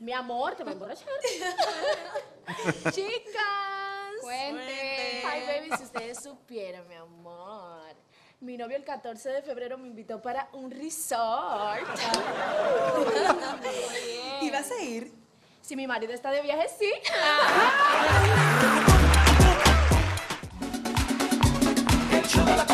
Mi amor, te voy a emborrachar. Chicas. Cuenten. Ay, baby, si ustedes supieran, mi amor. Mi novio el 14 de febrero me invitó para un resort. ¿Y vas a ir? Si mi marido está de viaje, sí. Ah. Hecho de la